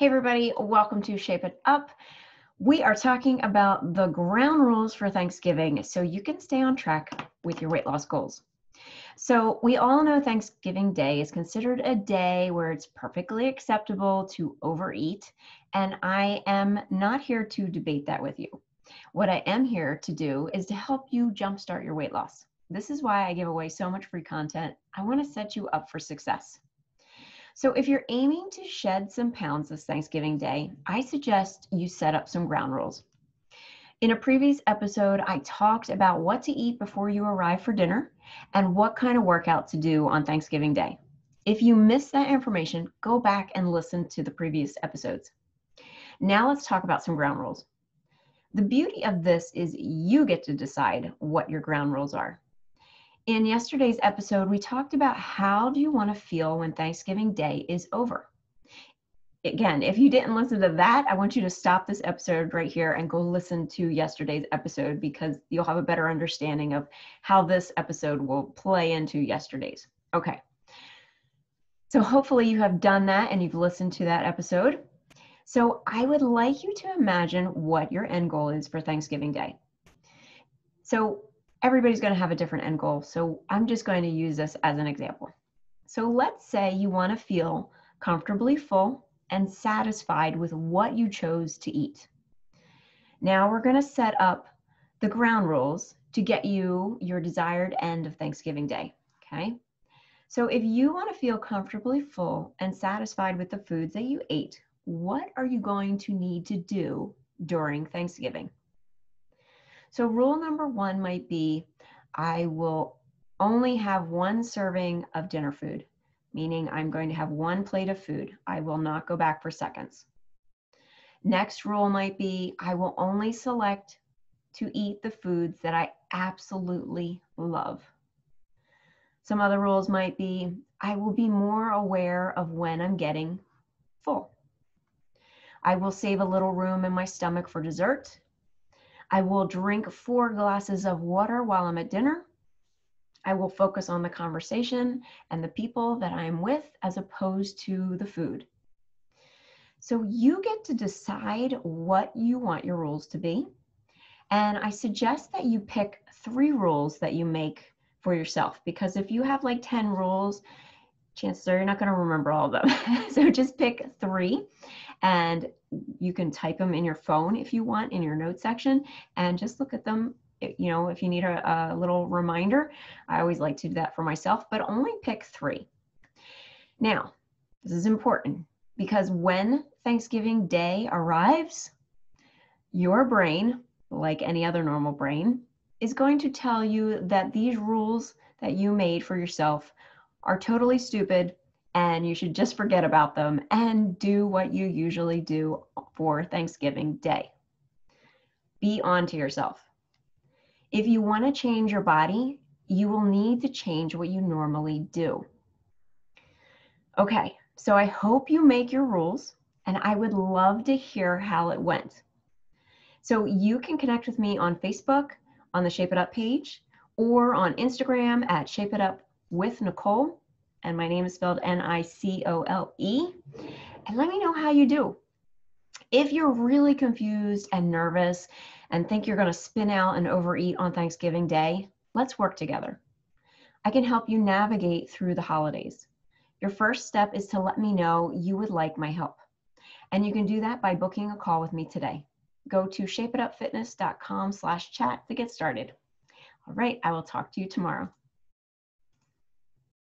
Hey, everybody, welcome to Shape It Up. We are talking about the ground rules for Thanksgiving so you can stay on track with your weight loss goals. So, we all know Thanksgiving Day is considered a day where it's perfectly acceptable to overeat, and I am not here to debate that with you. What I am here to do is to help you jumpstart your weight loss. This is why I give away so much free content. I want to set you up for success. So if you're aiming to shed some pounds this Thanksgiving Day, I suggest you set up some ground rules. In a previous episode, I talked about what to eat before you arrive for dinner and what kind of workout to do on Thanksgiving Day. If you missed that information, go back and listen to the previous episodes. Now let's talk about some ground rules. The beauty of this is you get to decide what your ground rules are. In yesterday's episode, we talked about how do you want to feel when Thanksgiving Day is over. Again, if you didn't listen to that, I want you to stop this episode right here and go listen to yesterday's episode because you'll have a better understanding of how this episode will play into yesterday's. Okay. So hopefully you have done that and you've listened to that episode. So I would like you to imagine what your end goal is for Thanksgiving Day. So everybody's going to have a different end goal. So I'm just going to use this as an example. So let's say you want to feel comfortably full and satisfied with what you chose to eat. Now we're going to set up the ground rules to get you your desired end of Thanksgiving Day. Okay. So if you want to feel comfortably full and satisfied with the foods that you ate, what are you going to need to do during Thanksgiving? So, rule number one might be I will only have one serving of dinner food, meaning I'm going to have one plate of food. I will not go back for seconds. Next rule might be I will only select to eat the foods that I absolutely love. Some other rules might be I will be more aware of when I'm getting full. I will save a little room in my stomach for dessert I will drink four glasses of water while I'm at dinner. I will focus on the conversation and the people that I'm with as opposed to the food. So you get to decide what you want your rules to be. And I suggest that you pick three rules that you make for yourself because if you have like 10 rules, chances are you're not going to remember all of them. so just pick three and you can type them in your phone if you want in your notes section and just look at them you know if you need a, a little reminder i always like to do that for myself but only pick three now this is important because when thanksgiving day arrives your brain like any other normal brain is going to tell you that these rules that you made for yourself are totally stupid and you should just forget about them and do what you usually do for Thanksgiving Day. Be on to yourself. If you want to change your body, you will need to change what you normally do. Okay, so I hope you make your rules and I would love to hear how it went. So you can connect with me on Facebook on the Shape It Up page or on Instagram at Shape It Up with Nicole and my name is spelled N I C O L E. And let me know how you do. If you're really confused and nervous and think you're going to spin out and overeat on Thanksgiving Day, let's work together. I can help you navigate through the holidays. Your first step is to let me know you would like my help. And you can do that by booking a call with me today. Go to shapeitupfitness.com slash chat to get started. All right, I will talk to you tomorrow.